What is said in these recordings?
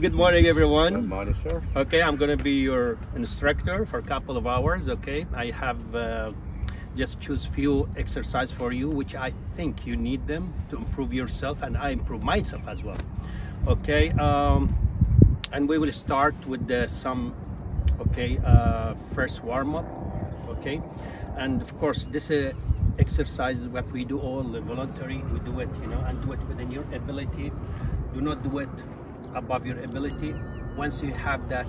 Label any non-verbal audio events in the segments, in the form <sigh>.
Good morning, everyone. Good morning, sir. Okay, I'm going to be your instructor for a couple of hours. Okay, I have uh, just choose few exercise for you, which I think you need them to improve yourself, and I improve myself as well. Okay, um, and we will start with uh, some okay uh, first warm up. Okay, and of course this uh, exercise is what we do all voluntary. We do it, you know, and do it within your ability. Do not do it above your ability. Once you have that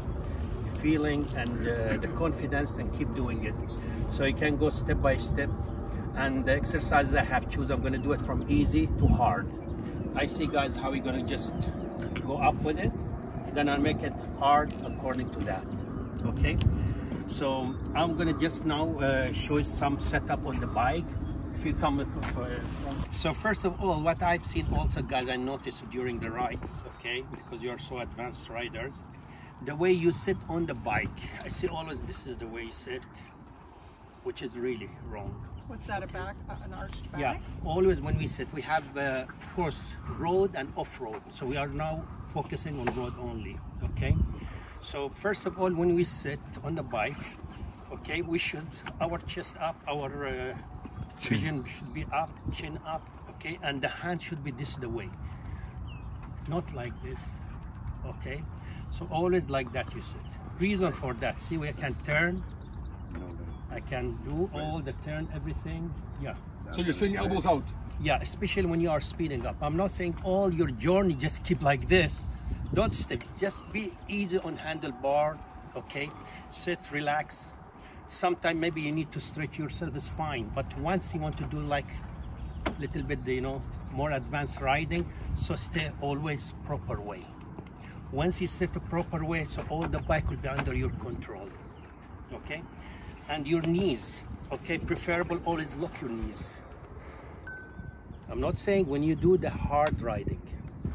feeling and uh, the confidence, then keep doing it. So you can go step by step. And the exercises I have choose, I'm gonna do it from easy to hard. I see guys how we're gonna just go up with it. Then I'll make it hard according to that, okay? So I'm gonna just now uh, show you some setup on the bike. If you come with, so first of all, what I've seen also, guys, I noticed during the rides, okay, because you are so advanced riders, the way you sit on the bike, I see always this is the way you sit, which is really wrong. What's that, a back, an arched back? Yeah, always when we sit, we have, uh, of course, road and off-road. So we are now focusing on road only, okay? So first of all, when we sit on the bike, okay, we should, our chest up, our uh, vision should be up, chin up, okay? And the hand should be this the way, not like this, okay? So always like that you sit. Reason for that, see we can turn, I can do all the turn, everything, yeah. So you're saying elbows out? Yeah, especially when you are speeding up. I'm not saying all your journey just keep like this. Don't step. Just be easy on handlebar. Okay, sit, relax. Sometimes maybe you need to stretch yourself. Is fine. But once you want to do like a little bit, you know, more advanced riding, so stay always proper way. Once you sit the proper way, so all the bike will be under your control. Okay, and your knees. Okay, preferable always lock your knees. I'm not saying when you do the hard riding.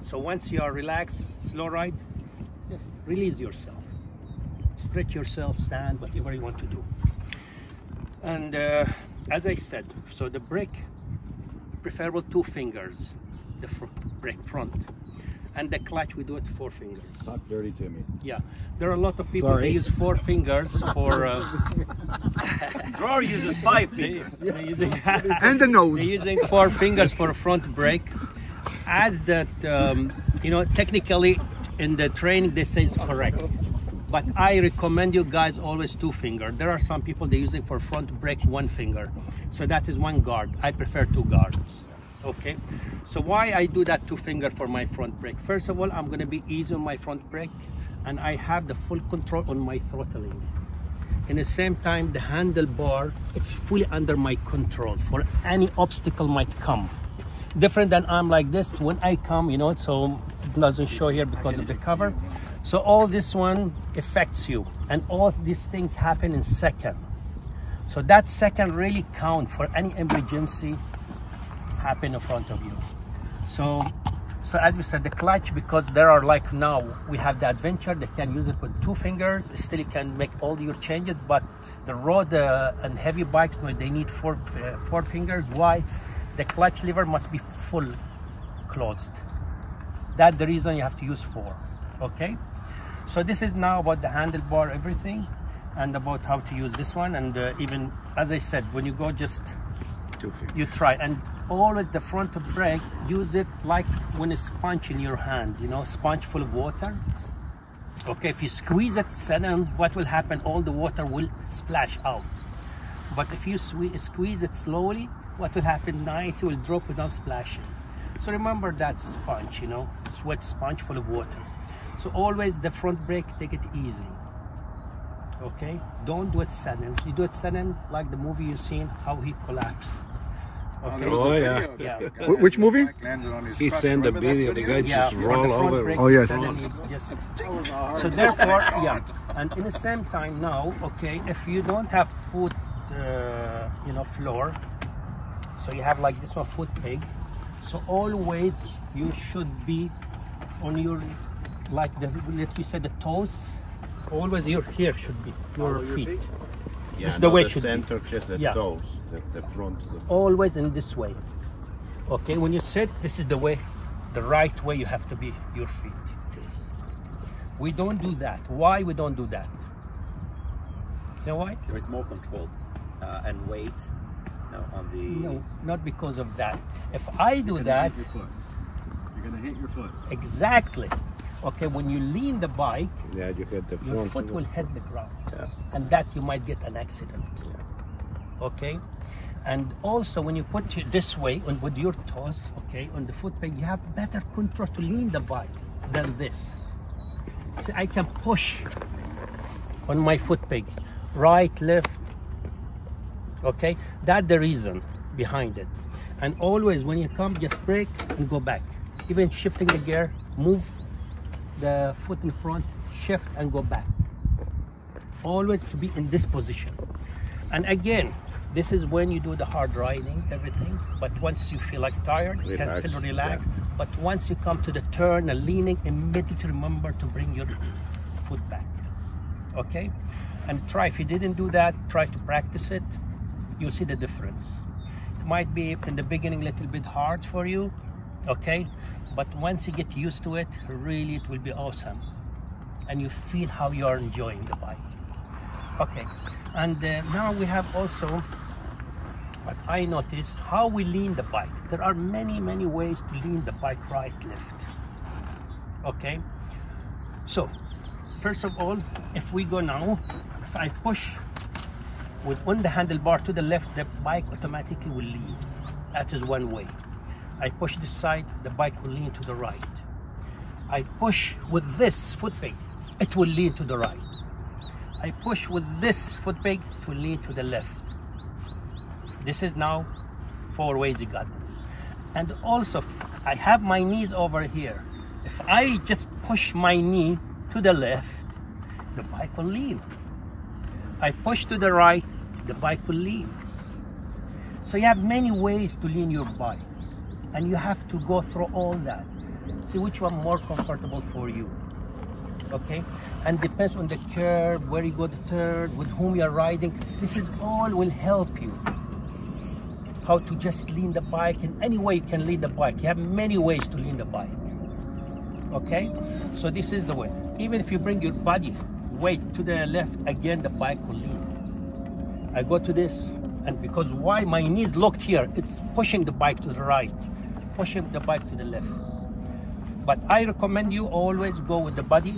So once you are relaxed, slow ride, just release yourself. Stretch yourself, stand, whatever you want to do. And uh, as I said, so the brake, preferable two fingers, the fr brake front. And the clutch, we do it four fingers. Talk dirty to me. Yeah, there are a lot of people Sorry. that use four fingers for. Uh, <laughs> Dror uses five fingers. they're using, And the nose. they're using four fingers for a front brake. As that, um, you know, technically in the training they say it's correct. But I recommend you guys always two finger. There are some people they using for front brake one finger. So that is one guard. I prefer two guards. Okay. So why I do that two finger for my front brake? First of all, I'm gonna be easy on my front brake and I have the full control on my throttling. In the same time, the handlebar is fully under my control for any obstacle might come. Different than I'm like this when I come, you know, so it doesn't show here because of the cover. So all this one affects you and all these things happen in second. So that second really count for any emergency happen in front of you. So, so as we said, the clutch, because there are like now, we have the adventure, they can use it with two fingers, still you can make all your changes, but the road uh, and heavy bikes, no, they need four, uh, four fingers. Why? The clutch lever must be full closed. That's the reason you have to use four, okay? So this is now about the handlebar, everything, and about how to use this one, and uh, even, as I said, when you go just you try and always the front of brake use it like when a sponge in your hand you know sponge full of water. Okay if you squeeze it sudden what will happen? All the water will splash out. But if you squeeze it slowly what will happen? Nice it will drop without splashing. So remember that sponge you know it's wet sponge full of water so always the front brake take it easy okay don't do it sudden if you do it sudden like the movie you've seen how he collapsed okay Oh, yeah. yeah Which movie? He sent the video, the guy yeah, just for roll over. brake, Oh, yes. just- <laughs> so therefore, <laughs> yeah. And in the same time now, okay, if you don't have foot, uh, you know, floor, so you have like this one foot peg, so always you should be on your, like the, let me say the toes, always your here should be, your feet. Yeah, This is the way the it should be. center, just the Yeah. toes, the, the front. The, always in this way. Okay, when you sit, this is the way, the right way you have to be, your feet. We don't do that. Why we don't do that? You know why? There is more control uh, and weight you know, on the. No, not because of that. If I do that, Your foot. You're gonna hit your foot. exactly. Okay, when you lean the bike, Yeah, you hit the your foot will hit the ground, Yeah. and that you might get an accident. Okay, and also when you put it this way on with your toes, okay, on the foot peg, you have better control to lean the bike than this. See, I can push on my foot peg, right, left. Okay, that's the reason behind it. And always when you come, just brake and go back. Even shifting the gear, move the foot in front, shift and go back. Always to be in this position. And again, this is when you do the hard riding, everything. But once you feel like tired, you can still relax. yeah. But once you come to the turn and leaning, immediately remember to bring your foot back. Okay? And try, if you didn't do that, try to practice it. You'll see the difference. It might be in the beginning a little bit hard for you, okay? But once you get used to it, really it will be awesome. And you feel how you are enjoying the bike. Okay, and uh, now we have also what I noticed how we lean the bike. There are many, many ways to lean the bike right, left. Okay, so first of all, if we go now, if I push with on the handlebar to the left, the bike automatically will lean. That is one way. I push this side, the bike will lean to the right. I push with this foot peg, it will lean to the right. I push with this foot peg, lean to the left. This is now four ways you got. And also, I have my knees over here. If I just push my knee to the left, the bike will lean. I push to the right, the bike will lean. So you have many ways to lean your bike, and you have to go through all that. See which one more comfortable for you. Okay, and depends on the curve, where you go the turn, with whom you're riding. This is all will help you. How to just lean the bike in any way you can lean the bike. You have many ways to lean the bike. Okay, so this is the way. Even if you bring your body weight to the left, again the bike will lean. I go to this, and because why my knees locked here, it's pushing the bike to the right, pushing the bike to the left. But I recommend you always go with the body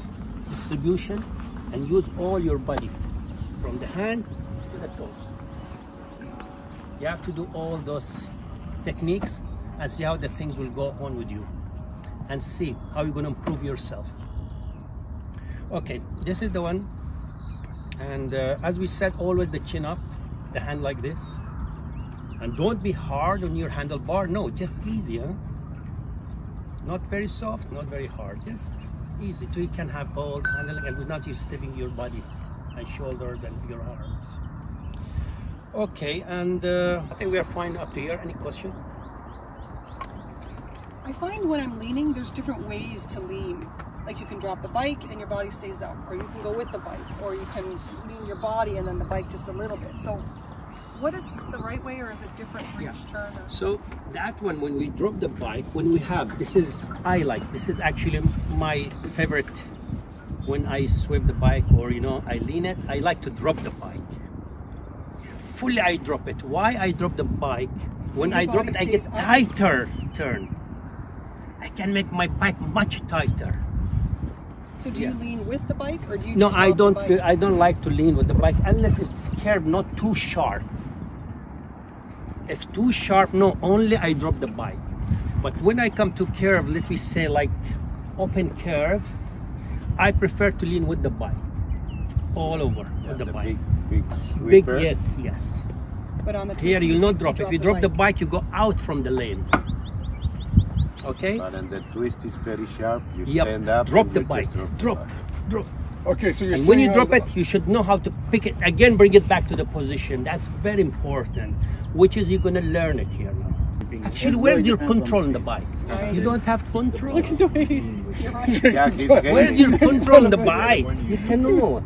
distribution and use all your body from the hand to the toes. You have to do all those techniques and see how the things will go on with you and see how you're going to improve yourself. Okay, this is the one. And uh, as we said, always the chin up, the hand like this. And don't be hard on your handlebar. No, just easy, huh? Not very soft, not very hard. Just easy. So you can have all handling and without you stiffing your body and shoulders and your arms. Okay, and uh, I think we are fine up to here. Any question? I find when I'm leaning, there's different ways to lean. Like you can drop the bike and your body stays up, or you can go with the bike, or you can lean your body and then the bike just a little bit. So, what is the right way, or is it different for each turn? Or... So that one, when we drop the bike, when we have this is I like this is actually my favorite. When I sweep the bike or you know I lean it, I like to drop the bike. Fully, I drop it. Why I drop the bike? when I drop it, I get stays up? tighter turn. I can make my bike much tighter. So, do Yeah. you lean with the bike, or do you? No, just I don't. I don't like to lean with the bike unless it's curved, not too sharp. If too sharp, no. Only I drop the bike. But when I come to curve, let me say like open curve, I prefer to lean with the bike, all over with the, the bike. big, big Big, yes, yes. But on the Here you'll not drop. You if you drop the bike, you go out from the lane. Okay. But then the twist is very sharp. You Yep. stand up. Drop the you bike. just the Drop. bike. Drop. Okay, so you're And when you drop uh, it, you should know how to pick it again, bring it back to the position. That's very important, which is you're going to learn it here now. Actually, where's your control on the bike? You don't have control. <laughs> Yeah, he's Where's your control on the <laughs> bike? You cannot.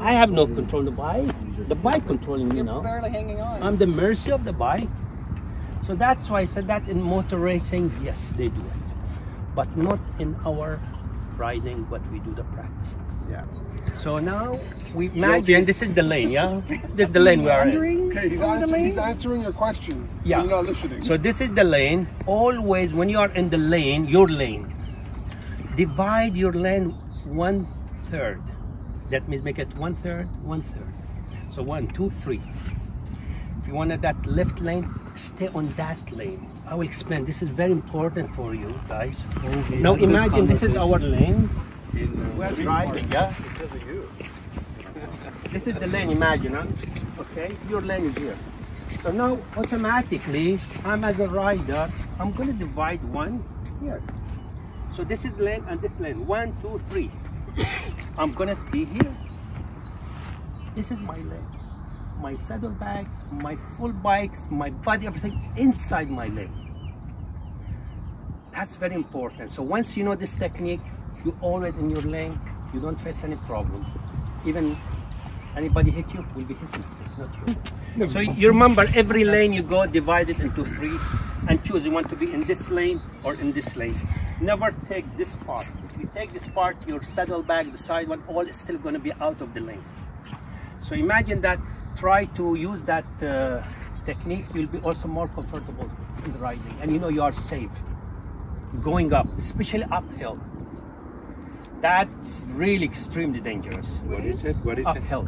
I have no control on the bike. The bike controlling me You're now. barely hanging on. I'm the mercy of the bike. So that's why I said that in motor racing, yes, they do it. But not in our riding, but we do the practices. Yeah. So now we imagine this is the lane, yeah? <laughs> This is the lane we are in. Okay, he's, on answer, he's answering your question. Yeah. You're not listening. So this is the lane. Always when you are in the lane, your lane, divide your lane one third. That means make it one third, one third. So one, two, three. If you wanted that left lane, stay on that lane. I will explain. This is very important for you guys. Now imagine this is our lane. Uh, We're driving, yeah? Because of you. <laughs> This is the lane, imagine, huh? Okay, your lane is here. So now, automatically, I'm as a rider, I'm gonna divide one here. So this is lane and this lane, one, two, three. <coughs> I'm gonna be here. This is my lane. My saddlebags, my full bikes, my body, everything inside my lane. That's very important. So once you know this technique, you always in your lane, you don't face any problem. Even anybody hit you will be his mistake, not so you remember every lane you go divide it into three and choose you want to be in this lane or in this lane. Never take this part. If you take this part, your saddlebag, the side one, all is still going to be out of the lane. So imagine that, try to use that uh, technique, you'll be also more comfortable in the riding and you know you are safe. Going up, especially uphill. That's really extremely dangerous. What is it? What is it? Uphill.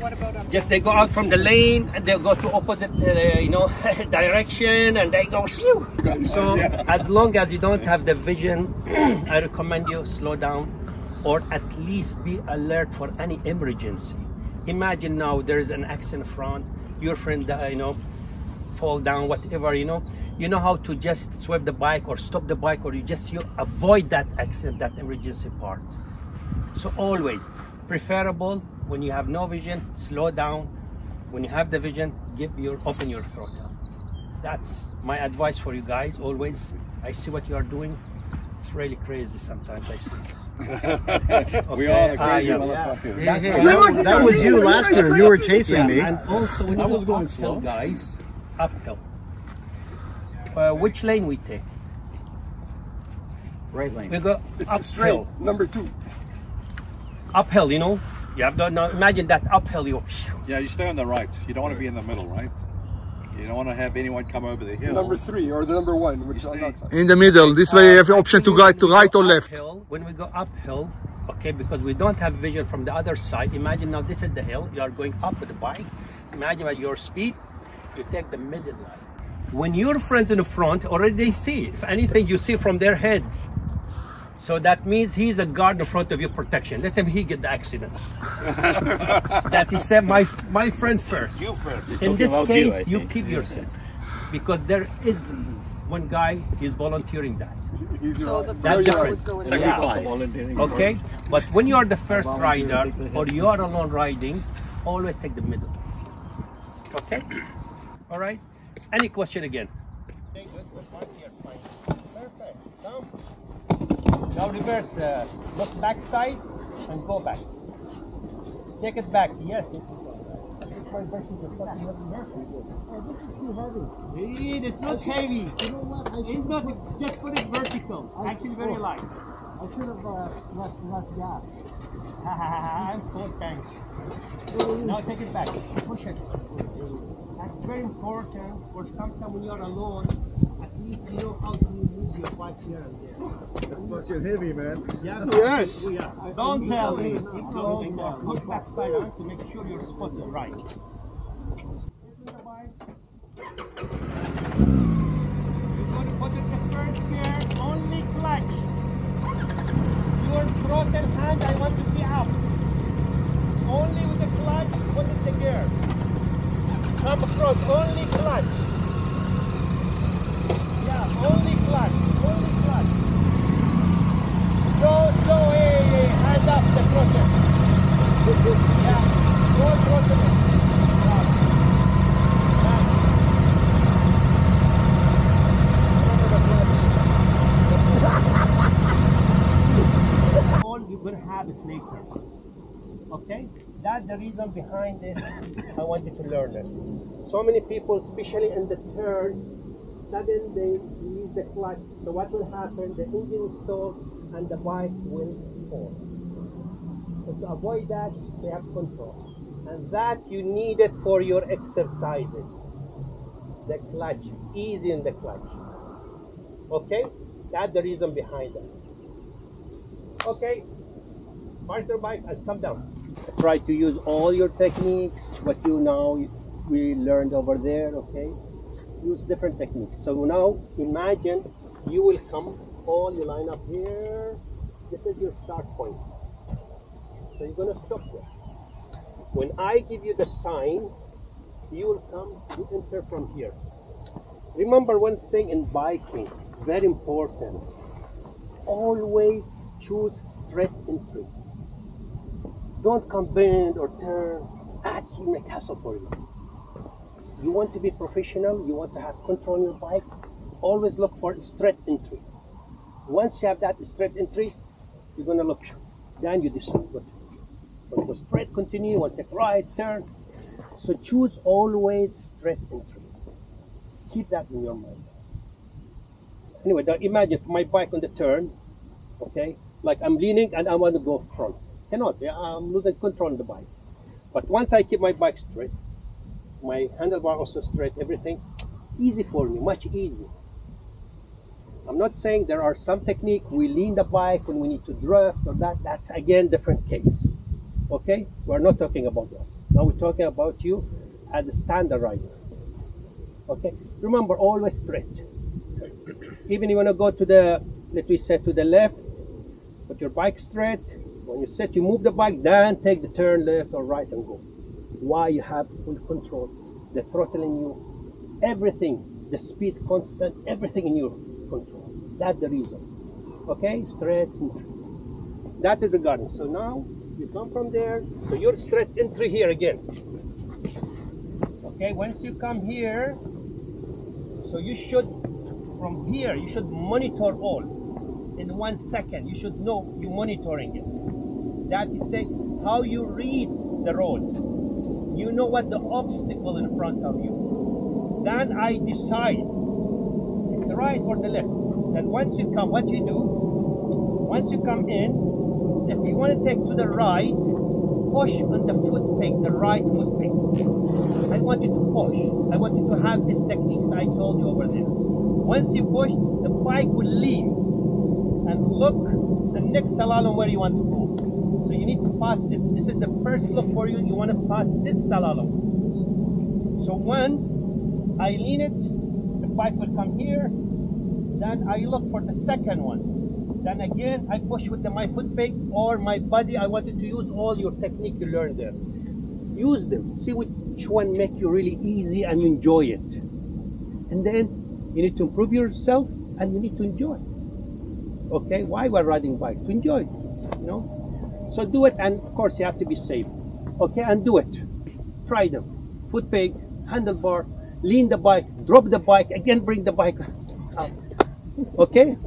What about up? Just they go out from the lane and they go to opposite, uh, you know, <laughs> direction and they go. Shoo! So <laughs> as long as you don't have the vision, <clears throat> I recommend you slow down, or at least be alert for any emergency. Imagine now there is an accident in front, your friend, uh, you know, fall down, whatever, you know. You know how to just swerve the bike or stop the bike, or you just you avoid that accident, that emergency part. So always preferable when you have no vision, slow down. When you have the vision, give your open your throttle. That's my advice for you guys. Always, I see what you are doing. It's really crazy sometimes. I see. <laughs> We all Okay, are crazy uh, motherfuckers. That, That, that was you last year. You were chasing yeah, me. and also when you was go going uphill, slow. guys, uphill. Uh, which lane we take? Right lane. We go it's uphill. straight. Number two. Uphill, you know. You have to now imagine that uphill. You. Yeah, you stay on the right. You don't want to be in the middle, right? You don't want to have anyone come over the hill. Number three or the number one, which is on stay- that side. In the middle. This way you have the option to go to right or left. Uphill, when we go uphill, okay, because we don't have vision from the other side. Imagine now this is the hill. You are going up with the bike. Imagine at your speed, you take the middle line. When your friends in the front already they see, if anything, you see from their head. So that means he's a guard in front of your protection. Let him he get the accident. <laughs> that he said, my my friend first. You first. In this about you, case, you think. keep yourself because there is one guy is volunteering that. So your, the That's first different. going Sacrifice. Okay, but when you are the first rider or you are alone riding, always take the middle. Okay, <clears throat> all right. Any question again? Okay, good. Good. Right here, fine. Perfect. Come. Now reverse. Uh, look back side and go back. Take it back. Yes. This my versus the fucking heavy Oh, this is too heavy. It is not heavy. You know what? It's not. Just put it vertical. Actually, very light. I should have uh, left left gas. <laughs> I'm full thanks. Now take it back. Push it. That's very important for sometimes when you're alone. At least you know how to move your bike here and there. That's fucking heavy, man. Yeah. Yes. Oh, yeah. Don't tell me. Keep going. uh, Look back side on to make sure your spot is right. You're going to put it the first gear, only clutch. Your throttle hand, I want to see up. Only with the clutch, put it the gear. Come across, only clutch. Yeah, only clutch. Slow, slow, hey, hey, hand up the throttle. Yeah, go throttle. Yeah. Yeah. all you're gonna have it later. Okay? Reason behind it. I wanted to learn it. So many people, especially in the turn, suddenly they release the clutch. So what will happen? The engine will stall, and the bike will fall. So to avoid that, they have control. And that you need it for your exercises. The clutch, easy in the clutch. Okay? That's the reason behind that. Okay, your bike and come down. Try to use all your techniques, what you now we learned over there, okay? Use different techniques. So now imagine you will come, all you line up here. This is your start point. So you're gonna stop there. When I give you the sign, you will come, you enter from here. Remember one thing in biking, very important. Always choose straight entry. Don't come bend or turn. That's will make hassle for you. You want to be professional, you want to have control on your bike, always look for straight entry. Once you have that straight entry, you're gonna look, then you decide what to do. Straight, continue, you want to take right, turn. So choose always straight entry. Keep that in your mind. Anyway, now imagine my bike on the turn, okay, like I'm leaning and I want to go front. Cannot, I'm um, losing control on the bike. But once I keep my bike straight, my handlebar also straight, everything, easy for me, much easier. I'm not saying there are some technique we lean the bike when we need to drift or that. That's again different case. Okay, we're not talking about that. Now we're talking about you as a standard rider. Okay, remember always straight. Even you want to go to the, let me say to the left, put your bike straight. When you set, you move the bike, then take the turn left or right and go. Why you have full control, the throttle in you, everything, the speed constant, everything in your control. That's the reason. Okay, straight entry. That is the garden. So now you come from there, so you're straight entry here again. Okay, once you come here, so you should from here you should monitor all in one second. You should know you're monitoring it. That is say how you read the road. You know what the obstacle in front of you. Then I decide the right or the left. Then once you come, what you do? Once you come in, if you want to take to the right, push on the foot peg, the right foot peg. I want you to push. I want you to have these techniques I told you over there. Once you push, the bike will lean and look the next slalom where you want to go. You need to pass this. This is the first look for you. You want to pass this slalom. So once I lean it, the bike will come here. Then I look for the second one. Then again, I push with the, my foot peg or my body. I wanted to use all your technique you learned there. Use them. See which one make you really easy and enjoy it. And then you need to improve yourself and you need to enjoy. Okay, why we're riding bike? To enjoy you know. So do it, and of course you have to be safe. Okay, and do it. Try them. Foot peg, handlebar, lean the bike, drop the bike, again bring the bike <laughs> out. Okay?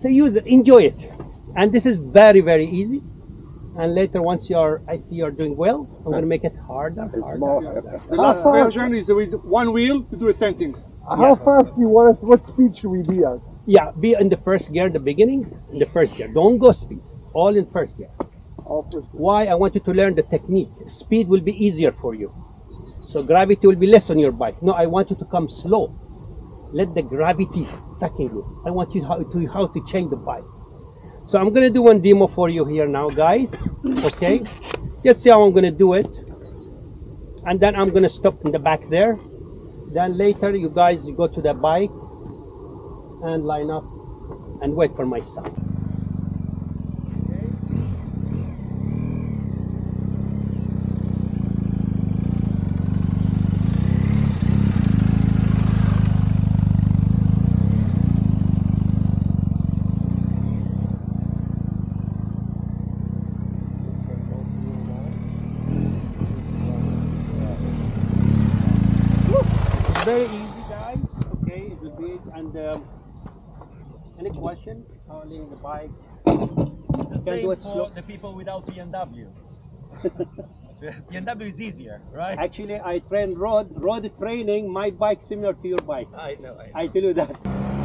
So use it, enjoy it. And this is very, very easy. And later, once you're, I see you're doing well, I'm going to make it harder, harder. The last version is with one wheel to do the same things. How fast do you want us? What speed should we be at? Yeah, be in the first gear, the beginning, in the first gear. Don't go speed. All in first gear. Why? I want you to learn the technique. Speed will be easier for you. So gravity will be less on your bike. No, I want you to come slow. Let the gravity sucking you. I want you how to how to change the bike. So I'm gonna do one demo for you here now, guys. Okay, just see how I'm gonna do it, and then I'm gonna stop in the back there. Then later, you guys go to the bike and line up and wait for my son. very easy, guys. Okay, it will be. And um, any the bike? It's the same it for the people without BMW. <laughs> BMW is easier, right? Actually, I train road road training. My bike similar to your bike. I know. I know. I tell you that.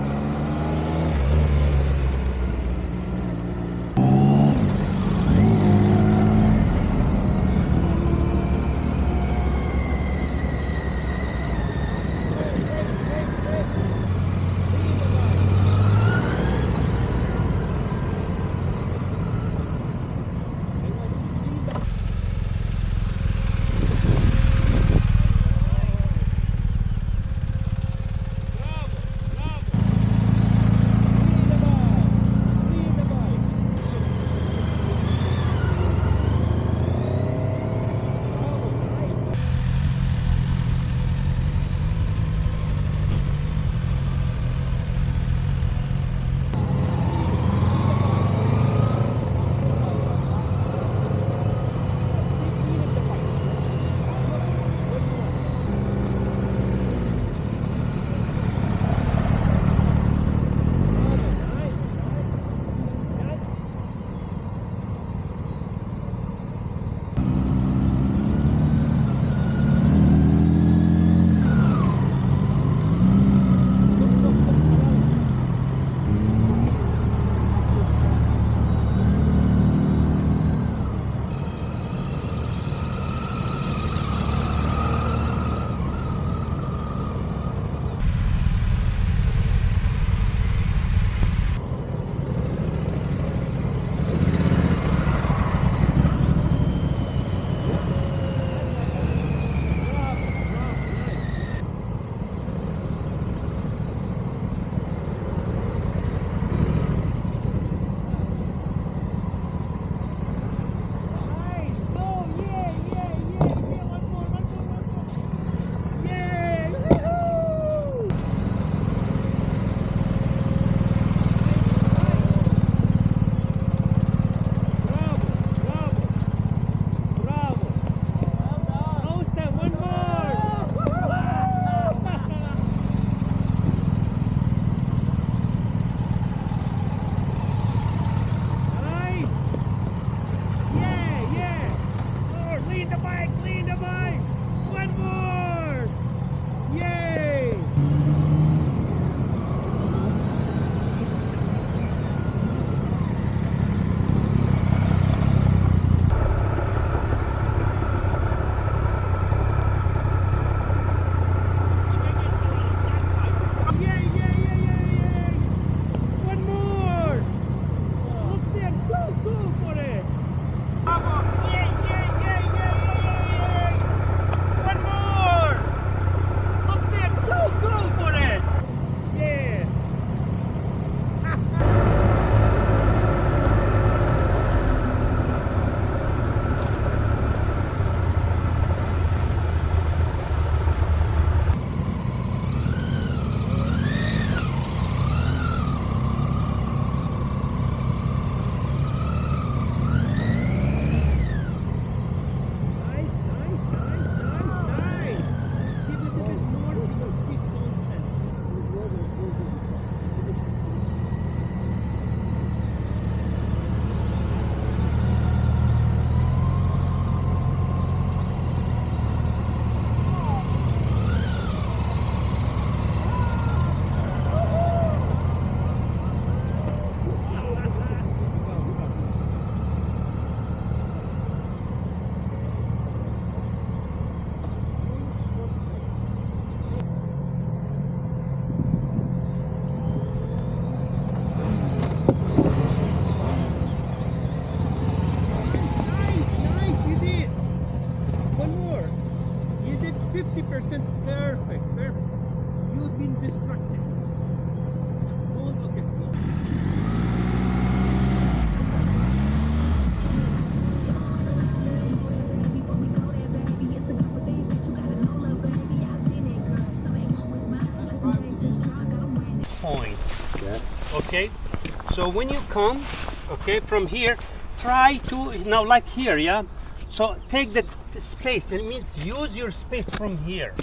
So when you come, okay, from here, try to now like here, yeah. So take the space. It means use your space from here.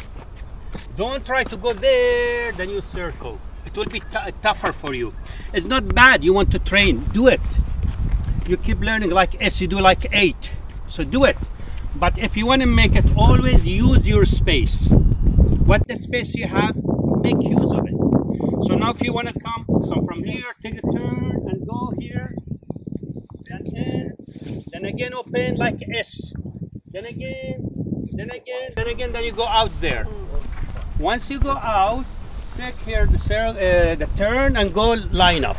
Don't try to go there, then you circle. It will be tougher for you. It's not bad. You want to train, do it. You keep learning like S, you do like eight. So do it. But if you want to make it, always use your space. What the space you have, make use of it. So now if you want to come, come from here, take a turn and go here. Then in, then again open like S. Then again, then again, then again, then you go out there. Once you go out, take here the, uh, the turn and go line up.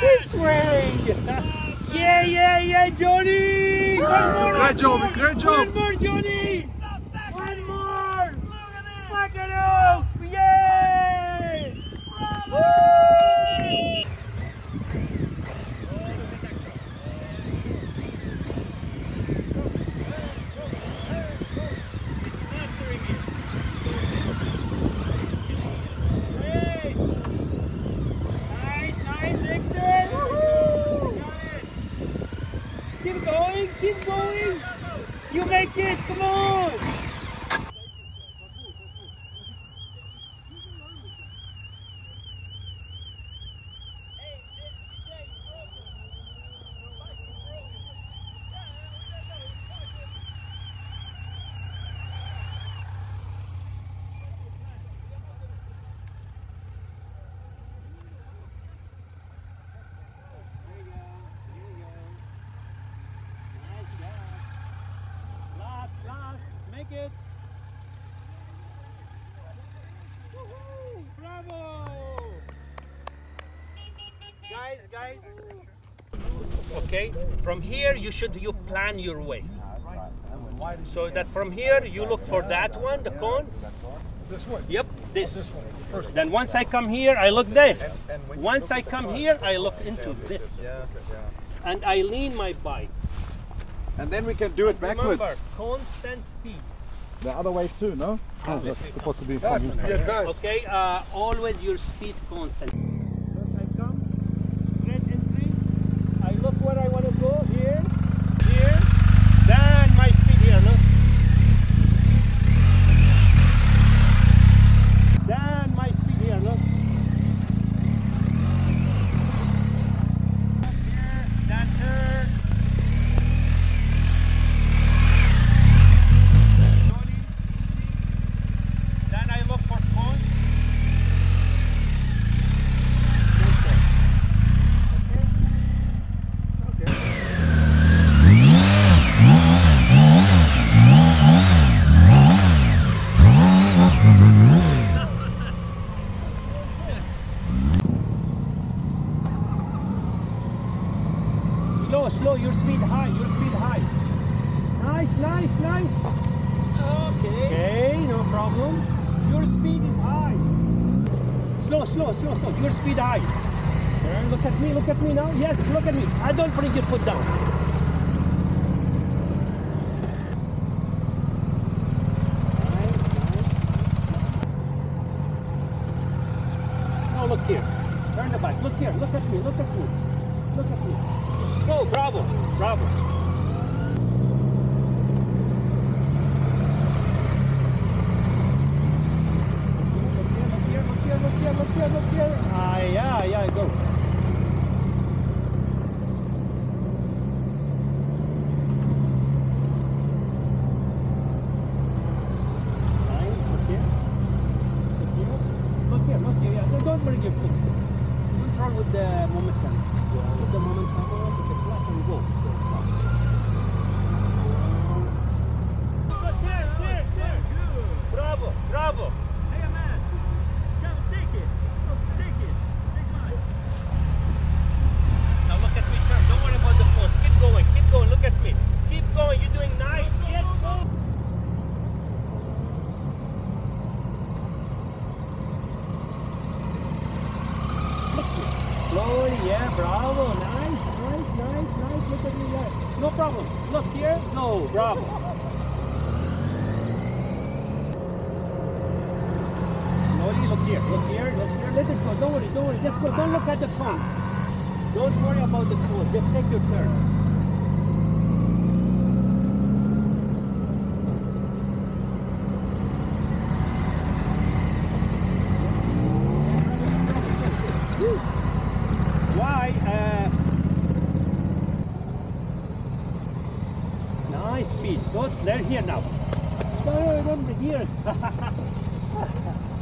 this way. Yeah, yeah, yeah, Johnny. One more. Great job, great job. One more, Johnny. One more. Look at it. From here, you should you plan your way. So that from here, you look for that one, the cone. This one? Yep, this. Then once I come here, I look this. Once I come here, I look into this. And I lean my bike. And then we can do it backwards. Remember, constant speed. The other way too, no? Oh, that's supposed to be from Okay, uh, always your speed constant. speed. Don't, they're here now. I don't here. <laughs>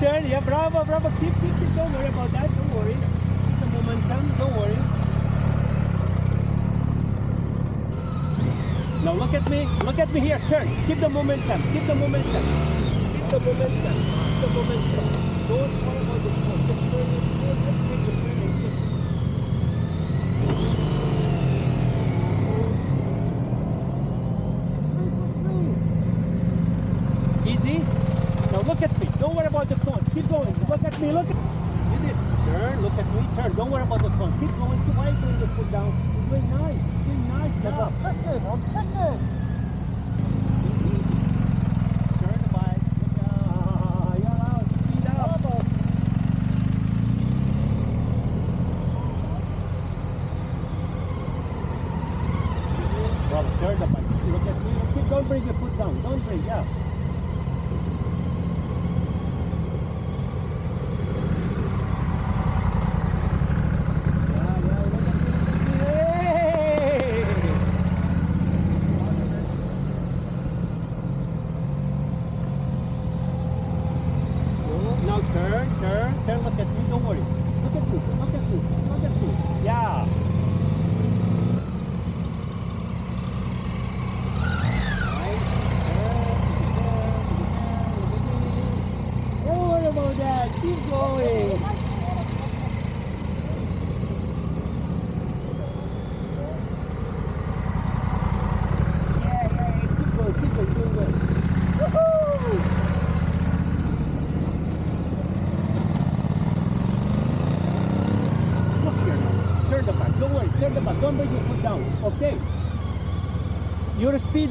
turn. Yeah, bravo, bravo. Keep, keep, keep. Don't worry about that. Don't worry. Keep the momentum. Don't worry. Now look at me. Look at me here. Turn. Keep the momentum. Keep the momentum. Keep the momentum. Keep the momentum. Don't brother. Turn the bike. Look at me. Don't bring your foot down. Don't bring, yeah.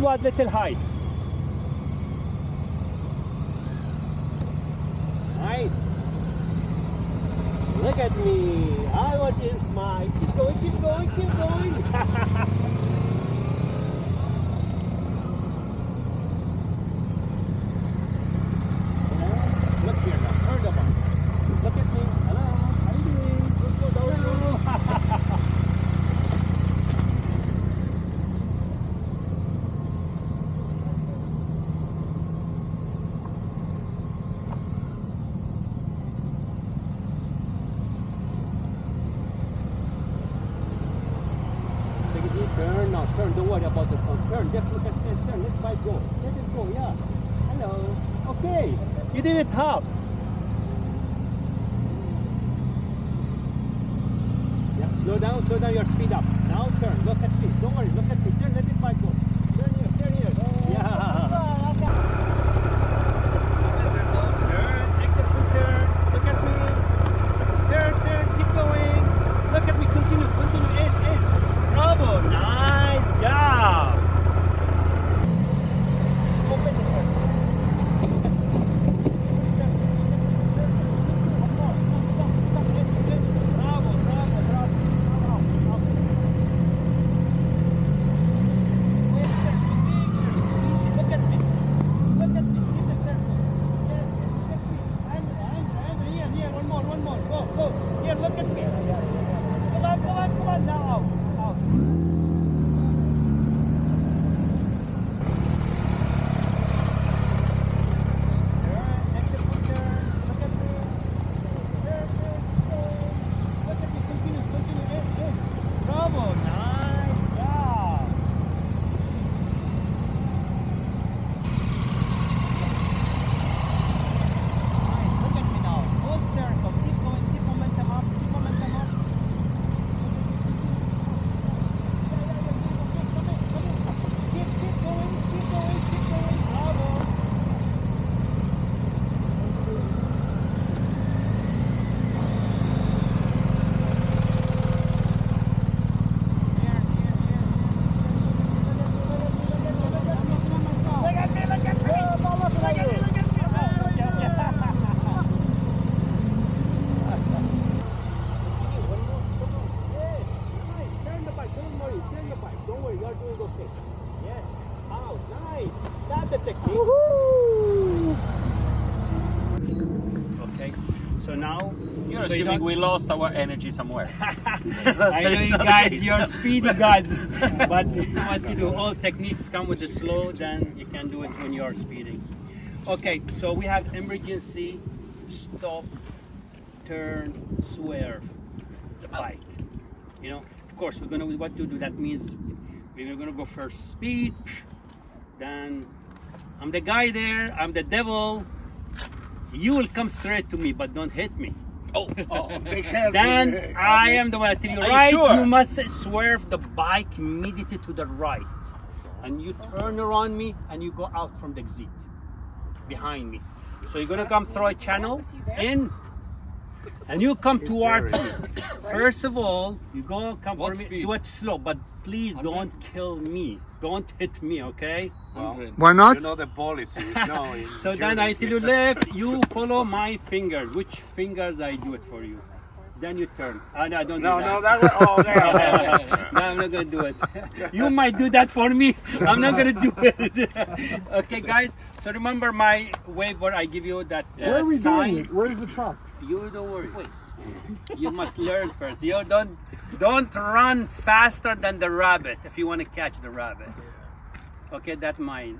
اكواد مثل هاي 套。Assuming we lost our energy somewhere. <laughs> I know you <laughs> guys, you're speedy <laughs> guys, but what you do, all techniques come with the slow, then you can do it when you're speeding. Okay, so we have emergency, stop, turn, swerve, the bike. You know, of course, we're gonna, what to do, that means we're gonna go first speed, then I'm the guy there, I'm the devil, you will come straight to me, but don't hit me. Oh, Oh, be careful. Then I am the one to your Are you right. sure? You must swerve the bike immediately to the right. And you turn around me and you go out from the exit behind me. So you're gonna come through a channel in and you come towards me. First of all, you go come for me, do it slow, but please don't kill me. Don't hit me, okay? Why not? You know the policy. <laughs> No, So then I tell you left, you follow my fingers. Which fingers I do it for you? Then you turn. Ah, no, don't No, do no, that. that was. Oh, <laughs> there. no, I'm not gonna do it. You might do that for me. I'm not gonna do it. <laughs> okay, guys. So remember my wave where I give you that uh, Where are we sign. doing it? Where's the truck? You don't worry. You must learn first. You don't don't run faster than the rabbit if you want to catch the rabbit. Okay, that's mine.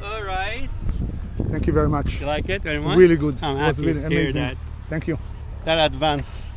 Oh, right. you very much. You like it very much? Really good. I'm it was happy really amazing. that. Thank you. That advance